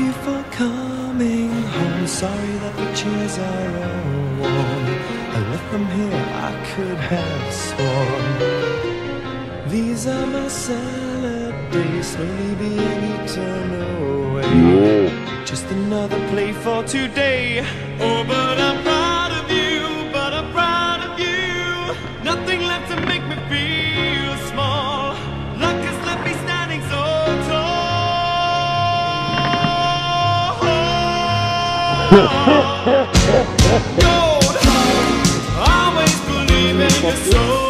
you for coming home. Sorry that the chairs are all warm. I left them here, I could have sworn. These are my salad days, slowly being eaten away. Just another play for today. Oh, but I'm proud of you, but I'm proud of you. Nothing. Gold, always believe in your soul.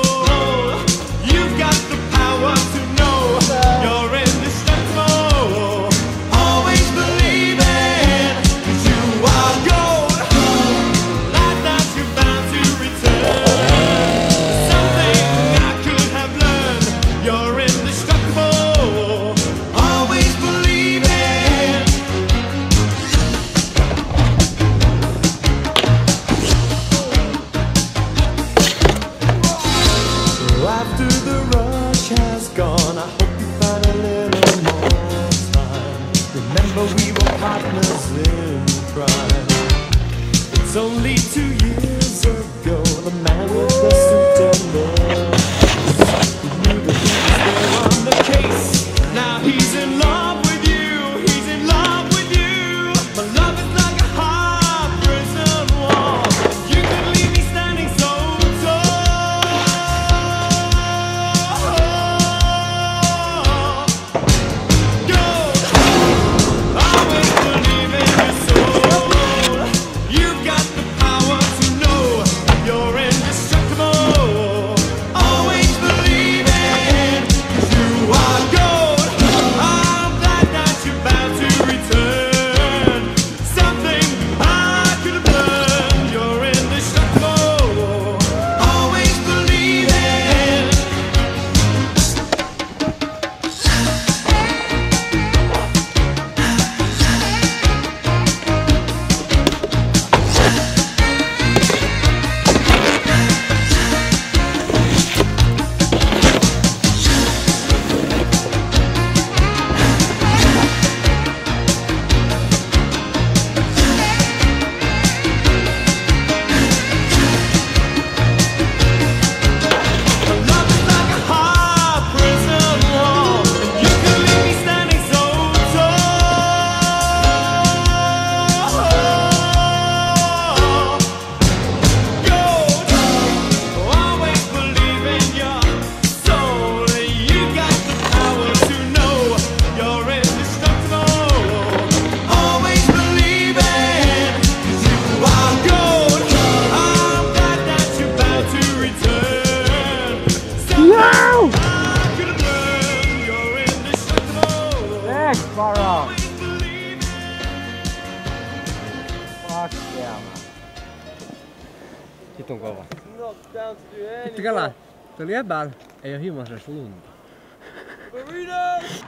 It's only two years ago, the man with the suit and the on kova. Pitkä kala. Tuli epäl. Ei oo himoisessa lunta. Burritos!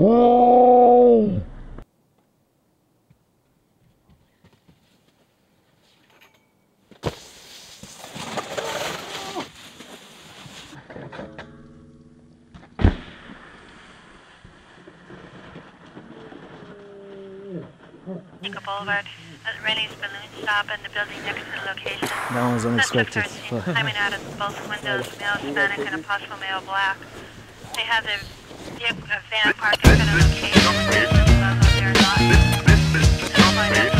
Nika Boulevard, at Rennie's Balloon Shop and the building next to the location. That was unexpected. Climbing out of both windows, male Hispanic and a possible male black. They have their van not.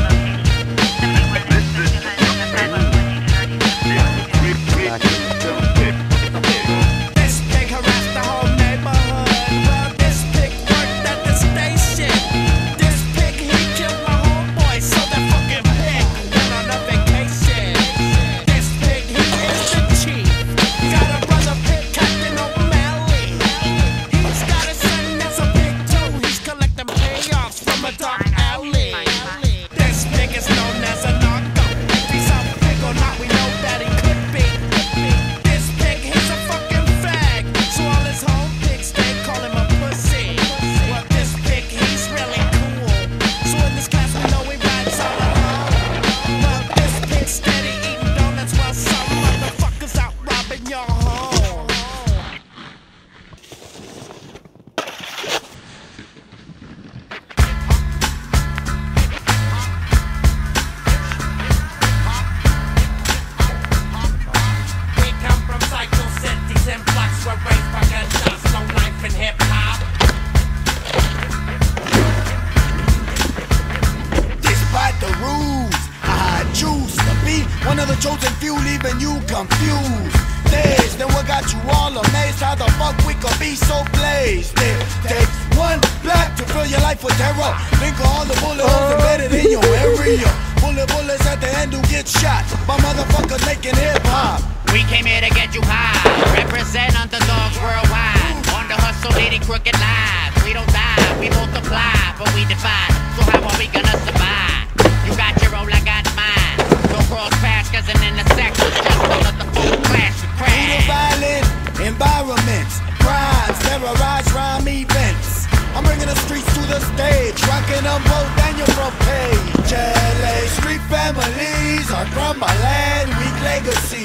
One of the chosen few, leaving you confused. Days, then what got you all amazed? How the fuck we could be so blazed? It takes one black to fill your life with terror. Think of all the bullet holes embedded in your area. Bullet bullets at the end who get shot by motherfuckers making hip hop. We came here to get you high. Represent underdogs worldwide. On the hustle, leading crooked lives. We don't die, we multiply, but we divide. So how are we gonna survive? You got your own, I got mine. Don't cross paths, an intersection just won't let the full clash the crash. violent environments, crimes, terrorize rhyme events. I'm bringing the streets to the stage, rocking them both Daniel from page. LA street families are from my land, weak legacy.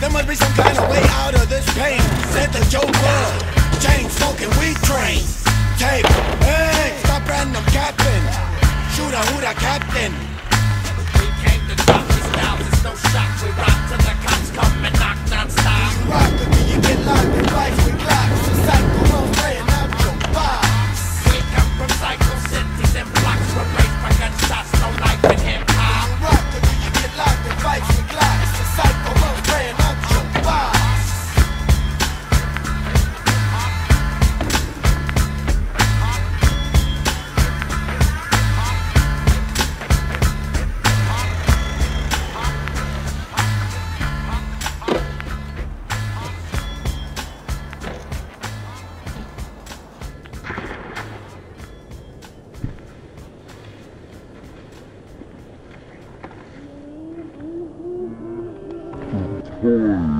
There must be some kind of way out of this pain. Said the Joker, chain smoking weed trains. Tape, hey, stop random capping. Shoot a the captain. No shock. We rock till the Yeah.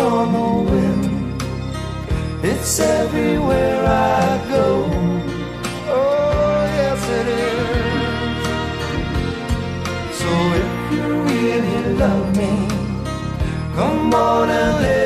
on the wind. It's everywhere I go. Oh, yes, it is. So if you really love me, come on and live.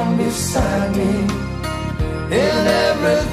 come beside me in everything.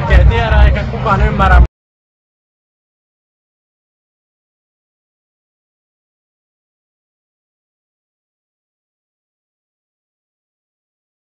vaikea tiedä eikä kukaan ymmärrä,